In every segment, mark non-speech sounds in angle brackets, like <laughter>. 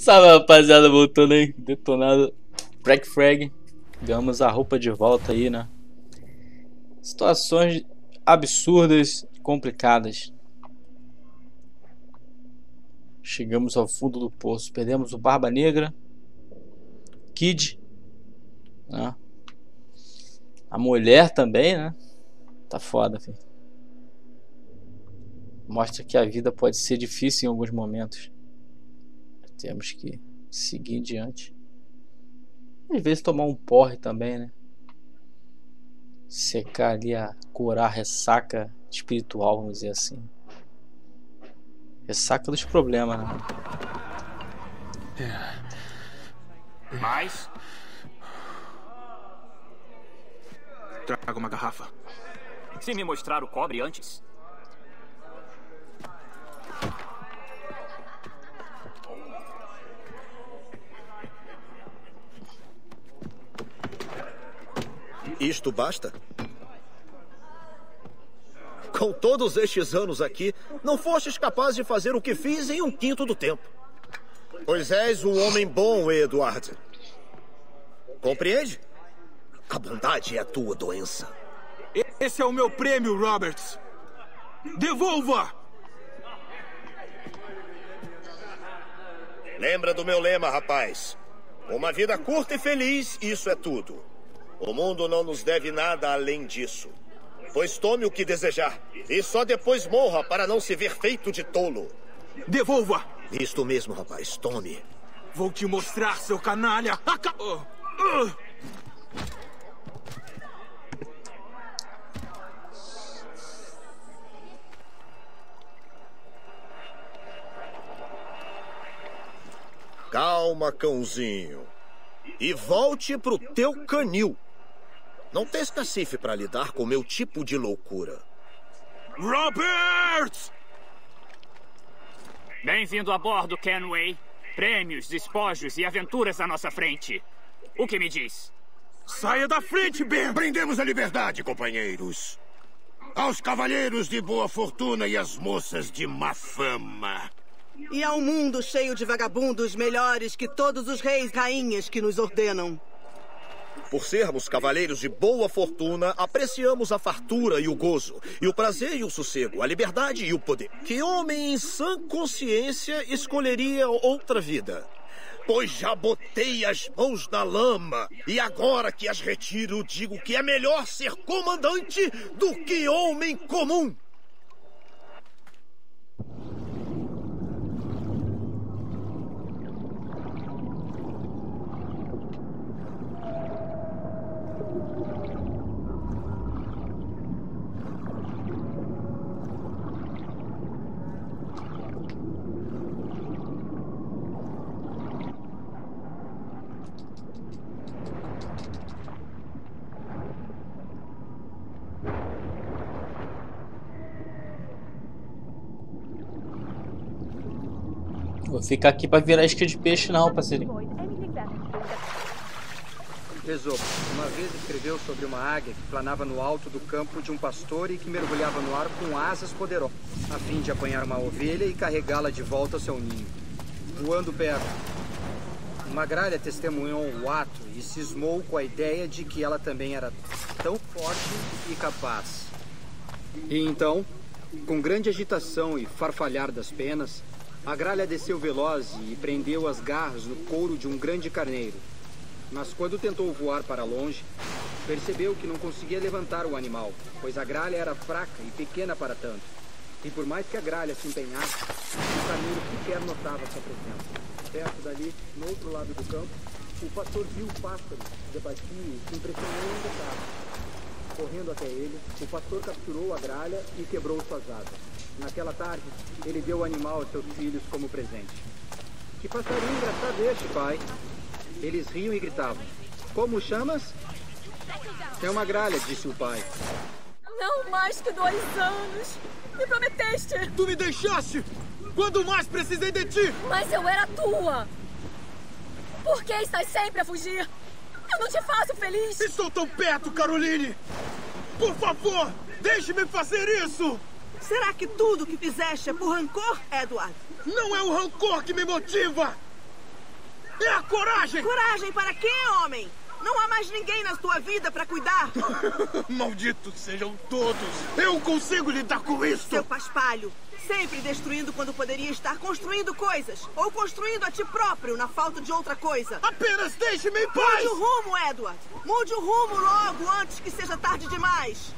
Salve rapaziada, voltando aí, detonado Black Frag. Ganhamos a roupa de volta aí, né? Situações absurdas, complicadas. Chegamos ao fundo do poço, perdemos o Barba Negra, Kid, né? A mulher também, né? Tá foda, filho. Mostra que a vida pode ser difícil em alguns momentos. Temos que seguir em diante. Às vezes tomar um porre também, né? Secar ali a curar a ressaca espiritual, vamos dizer assim. Ressaca dos problemas, né? Mais? Traga uma garrafa. Se me mostrar o cobre antes. Isto basta? Com todos estes anos aqui, não fostes capaz de fazer o que fiz em um quinto do tempo. Pois és um homem bom, Eduardo. Compreende? A bondade é a tua doença. Esse é o meu prêmio, Roberts. Devolva! Lembra do meu lema, rapaz. Uma vida curta e feliz, isso é tudo. O mundo não nos deve nada além disso. Pois tome o que desejar. E só depois morra para não se ver feito de tolo. Devolva! Isto mesmo, rapaz. Tome. Vou te mostrar, seu canalha! Aca... Uh. Calma, cãozinho. E volte pro teu canil. Não tens cacife para lidar com meu tipo de loucura. Roberts! Bem-vindo a bordo, Kenway. Prêmios, despojos e aventuras à nossa frente. O que me diz? Saia da frente, Ben! Prendemos a liberdade, companheiros. Aos cavalheiros de boa fortuna e às moças de má fama. E ao mundo cheio de vagabundos melhores que todos os reis e rainhas que nos ordenam. Por sermos cavaleiros de boa fortuna, apreciamos a fartura e o gozo, e o prazer e o sossego, a liberdade e o poder. Que homem em sã consciência escolheria outra vida? Pois já botei as mãos na lama, e agora que as retiro, digo que é melhor ser comandante do que homem comum. Vou ficar aqui pra virar isca de peixe não, parceiro. Esopo, uma vez escreveu sobre uma águia que planava no alto do campo de um pastor e que mergulhava no ar com asas poderosas, a fim de apanhar uma ovelha e carregá-la de volta ao seu ninho. Voando perto, uma gralha testemunhou o ato e cismou com a ideia de que ela também era tão forte e capaz. E então, com grande agitação e farfalhar das penas, a gralha desceu veloz e prendeu as garras no couro de um grande carneiro. Mas quando tentou voar para longe, percebeu que não conseguia levantar o animal, pois a gralha era fraca e pequena para tanto. E por mais que a gralha se empenhasse, o carneiro sequer notava sua presença. Perto dali, no outro lado do campo, o pastor viu o pássaro, debatia e se impressionou em detalhe. Correndo até ele, o pastor capturou a gralha e quebrou suas asas. Naquela tarde, ele deu o animal aos seus filhos como presente. Que passarinho engraçado este, pai. Eles riam e gritavam. Como o chamas? É uma gralha, disse o pai. Não mais que dois anos. Me prometeste. Tu me deixaste! Quando mais precisei de ti! Mas eu era tua. Por que estás sempre a fugir? Não te faço feliz. Estou tão perto, Caroline! Por favor, deixe-me fazer isso! Será que tudo que fizeste é por rancor, Edward? Não é o rancor que me motiva! É a coragem! Coragem para quê, homem? Não há mais ninguém na sua vida para cuidar. <laughs> Malditos sejam todos! Eu consigo lidar com isso! Seu paspalho, sempre destruindo quando poderia estar construindo coisas. Ou construindo a ti próprio na falta de outra coisa. Apenas deixe-me em paz! Mude o rumo, Edward. Mude o rumo logo, antes que seja tarde demais.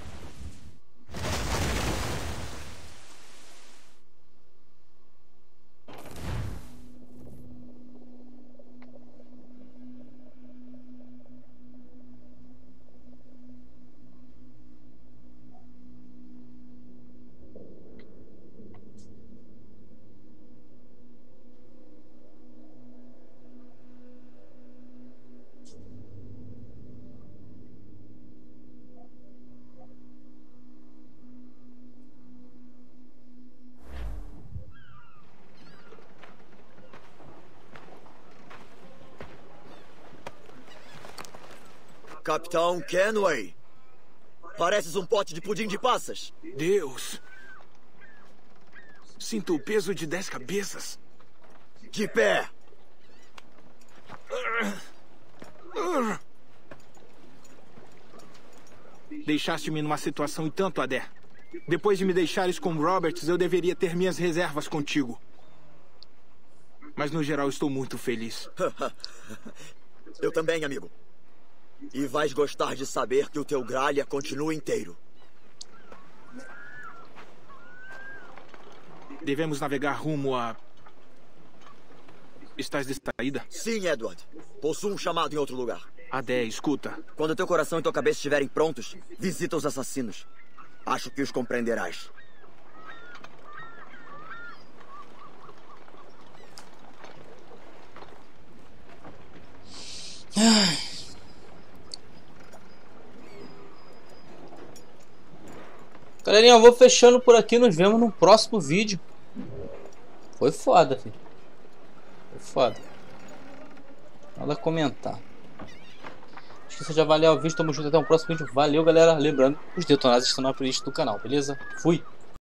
Capitão Kenway. Pareces um pote de pudim de passas. Deus! Sinto o peso de dez cabeças. De pé! Deixaste-me numa situação e tanto, Adé. Depois de me deixares com Roberts, eu deveria ter minhas reservas contigo. Mas no geral estou muito feliz. <laughs> Eu também, amigo. E vais gostar de saber que o teu gralha continua inteiro. Devemos navegar rumo a. Estás distraída? Sim, Edward. Possuo um chamado em outro lugar. Adé, escuta. Quando teu coração e tua cabeça estiverem prontos, visita os assassinos. Acho que os compreenderás. Galerinha, eu vou fechando por aqui. Nos vemos no próximo vídeo. Foi foda, filho. Foi foda. Nada a comentar. Esqueça de avaliar o vídeo. Tamo junto até o próximo vídeo. Valeu, galera. Lembrando, os detonados estão na playlist do canal, beleza? Fui!